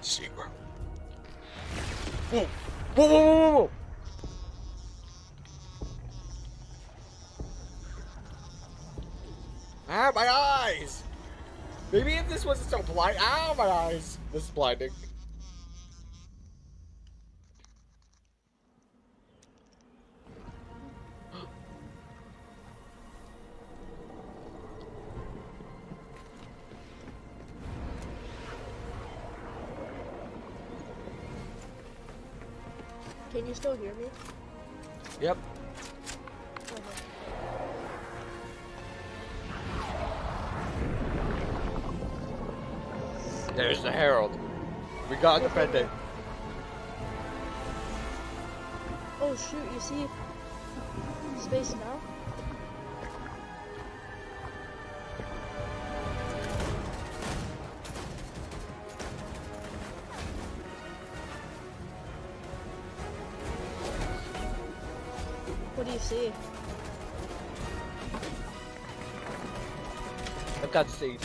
Secret. Whoa! Whoa, whoa, whoa, whoa! Ah, my eyes! Maybe if this wasn't so blind. Ow, my eyes! This is blinding. Can you still hear me? Yep. There's the Herald. We got defended. Oh shoot, you see space now? What do you see? I've got see.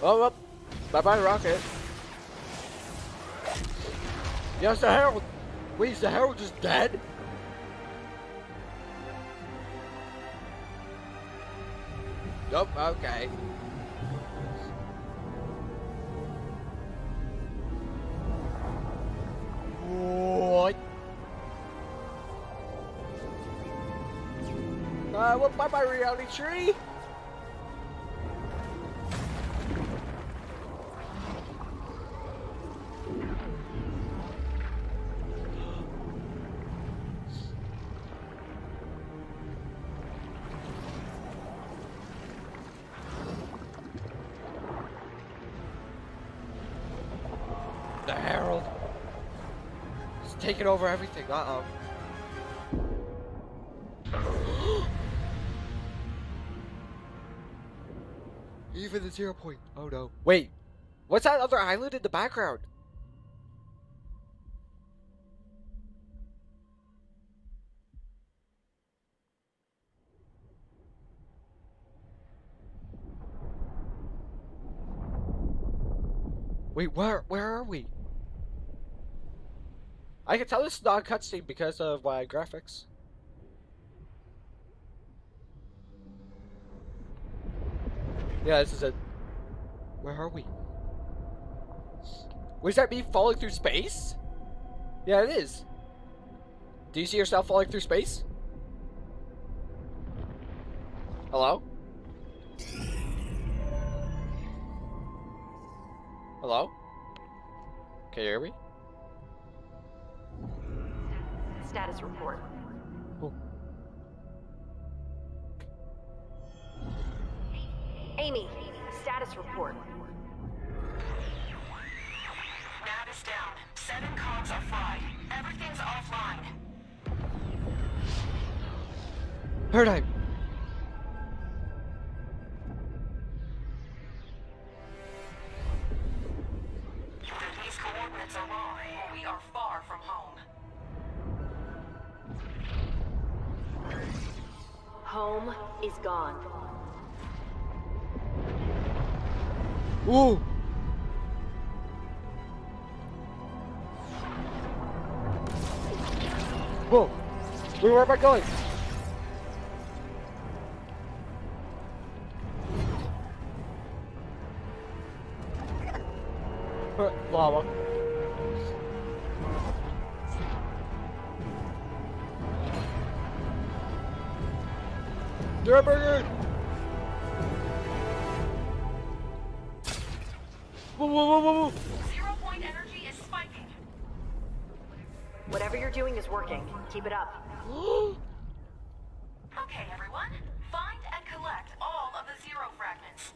Oh, well. Bye bye, Rocket. Yes, the Herald. Wait, is the Herald just dead? Nope, okay. What? Uh, well, bye bye, reality tree. The Herald. It's taking over everything. Uh oh. Even the zero point. Oh no. Wait. What's that other island in the background? Wait, where where are we? I can tell this is not a cutscene because of my graphics. Yeah, this is a. Where are we? Was that me falling through space? Yeah, it is. Do you see yourself falling through space? Hello? Hello? Can you hear me? Status report. Oh. Amy, status report. Nav is down. Seven cogs are fried. Everything's offline. Paradigm! These coordinates are wrong. We are far from home. Home is gone. Ooh! Whoa! Wait, where am I going? Lava. Durr Burger! Whoa, whoa, whoa, whoa, whoa! Zero point energy is spiking. Whatever you're doing is working. Keep it up. Okay, everyone. Find and collect all of the zero fragments.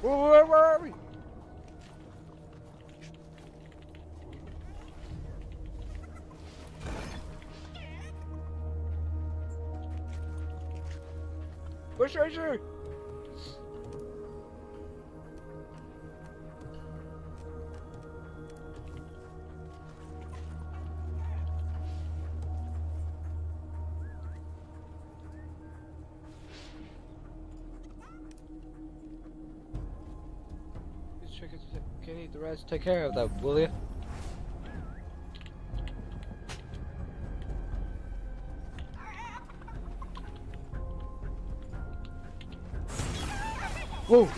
Whoa, where, where are we? Where's treasure? Chickens. Can eat the rest. Take care of that, will you? Whoa!